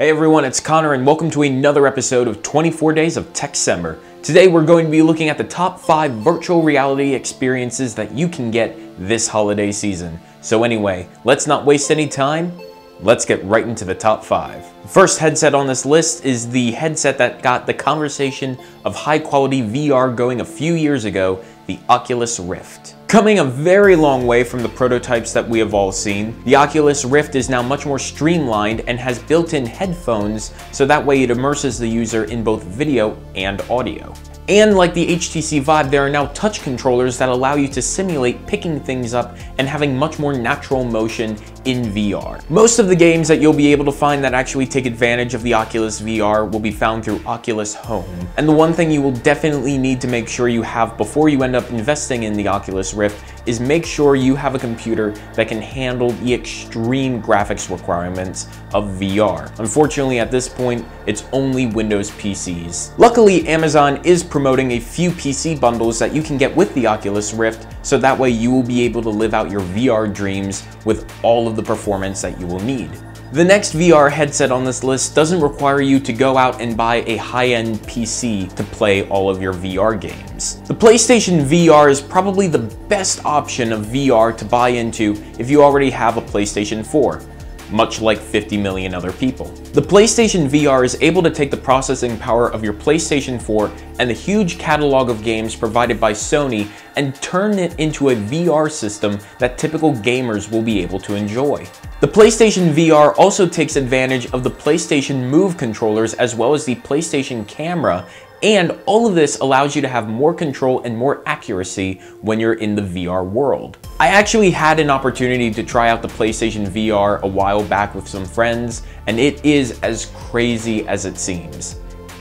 Hey everyone, it's Conor and welcome to another episode of 24 Days of Techcember. Today we're going to be looking at the top 5 virtual reality experiences that you can get this holiday season. So anyway, let's not waste any time, let's get right into the top 5. First headset on this list is the headset that got the conversation of high quality VR going a few years ago, the Oculus Rift. Coming a very long way from the prototypes that we have all seen, the Oculus Rift is now much more streamlined and has built-in headphones so that way it immerses the user in both video and audio. And like the HTC Vive, there are now touch controllers that allow you to simulate picking things up and having much more natural motion in VR. Most of the games that you'll be able to find that actually take advantage of the Oculus VR will be found through Oculus Home. And the one thing you will definitely need to make sure you have before you end up investing in the Oculus Rift is make sure you have a computer that can handle the extreme graphics requirements of VR. Unfortunately, at this point, it's only Windows PCs. Luckily, Amazon is promoting a few PC bundles that you can get with the Oculus Rift, so that way you will be able to live out your VR dreams with all of the performance that you will need. The next VR headset on this list doesn't require you to go out and buy a high-end PC to play all of your VR games. The PlayStation VR is probably the best option of VR to buy into if you already have a PlayStation 4 much like 50 million other people. The PlayStation VR is able to take the processing power of your PlayStation 4 and the huge catalog of games provided by Sony and turn it into a VR system that typical gamers will be able to enjoy. The PlayStation VR also takes advantage of the PlayStation Move controllers as well as the PlayStation camera and all of this allows you to have more control and more accuracy when you're in the VR world. I actually had an opportunity to try out the PlayStation VR a while back with some friends, and it is as crazy as it seems.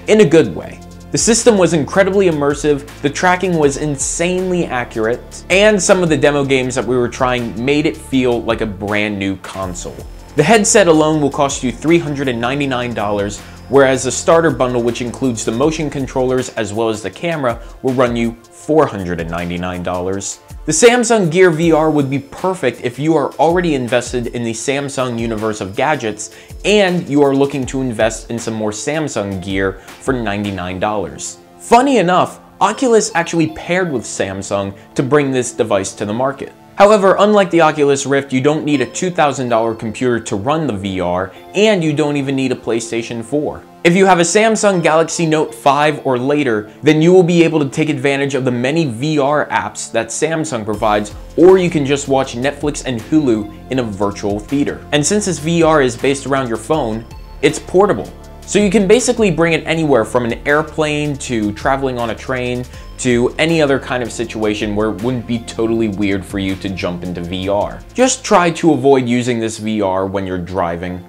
In a good way. The system was incredibly immersive, the tracking was insanely accurate, and some of the demo games that we were trying made it feel like a brand new console. The headset alone will cost you $399, whereas the starter bundle, which includes the motion controllers as well as the camera, will run you $499. The Samsung Gear VR would be perfect if you are already invested in the Samsung universe of gadgets and you are looking to invest in some more Samsung gear for $99. Funny enough, Oculus actually paired with Samsung to bring this device to the market. However, unlike the Oculus Rift, you don't need a $2,000 computer to run the VR, and you don't even need a PlayStation 4. If you have a Samsung Galaxy Note 5 or later, then you will be able to take advantage of the many VR apps that Samsung provides, or you can just watch Netflix and Hulu in a virtual theater. And since this VR is based around your phone, it's portable. So you can basically bring it anywhere from an airplane to traveling on a train to any other kind of situation where it wouldn't be totally weird for you to jump into VR. Just try to avoid using this VR when you're driving.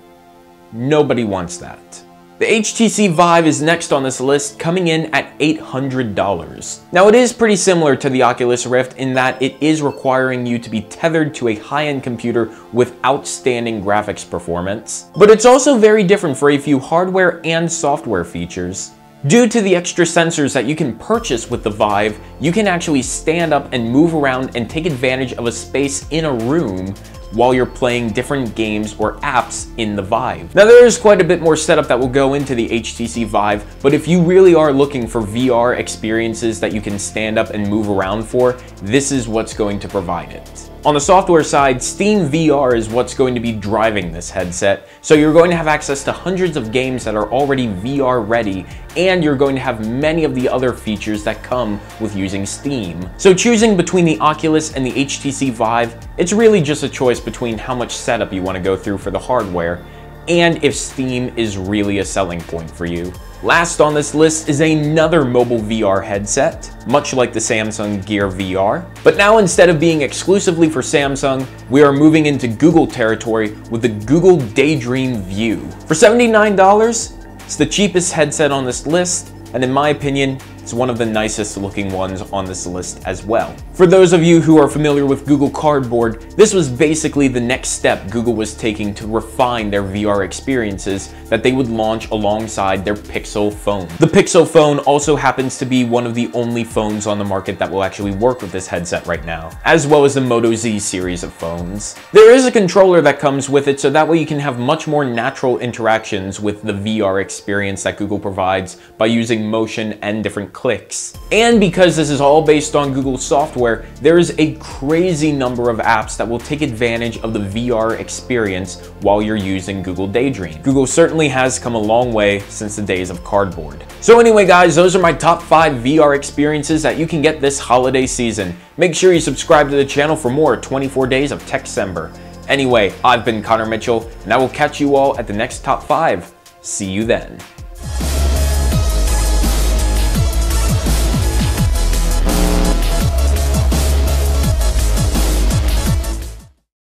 Nobody wants that. The HTC Vive is next on this list, coming in at $800. Now it is pretty similar to the Oculus Rift in that it is requiring you to be tethered to a high-end computer with outstanding graphics performance, but it's also very different for a few hardware and software features. Due to the extra sensors that you can purchase with the Vive, you can actually stand up and move around and take advantage of a space in a room while you're playing different games or apps in the Vive. Now there is quite a bit more setup that will go into the HTC Vive, but if you really are looking for VR experiences that you can stand up and move around for, this is what's going to provide it. On the software side, Steam VR is what's going to be driving this headset, so you're going to have access to hundreds of games that are already VR ready, and you're going to have many of the other features that come with using Steam. So choosing between the Oculus and the HTC Vive, it's really just a choice between how much setup you want to go through for the hardware, and if Steam is really a selling point for you. Last on this list is another mobile VR headset, much like the Samsung Gear VR. But now instead of being exclusively for Samsung, we are moving into Google territory with the Google Daydream View. For $79, it's the cheapest headset on this list, and in my opinion, It's one of the nicest looking ones on this list as well. For those of you who are familiar with Google Cardboard, this was basically the next step Google was taking to refine their VR experiences that they would launch alongside their Pixel phone. The Pixel phone also happens to be one of the only phones on the market that will actually work with this headset right now, as well as the Moto Z series of phones. There is a controller that comes with it, so that way you can have much more natural interactions with the VR experience that Google provides by using motion and different clicks. And because this is all based on Google software, there is a crazy number of apps that will take advantage of the VR experience while you're using Google Daydream. Google certainly has come a long way since the days of cardboard. So anyway guys, those are my top 5 VR experiences that you can get this holiday season. Make sure you subscribe to the channel for more 24 days of Techcember. Anyway, I've been Conor Mitchell, and I will catch you all at the next top 5. See you then.